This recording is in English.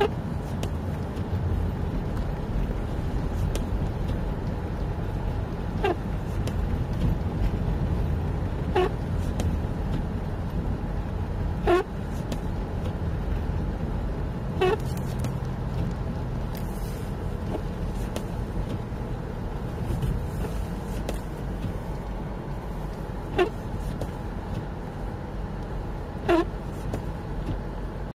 Ha ha ha.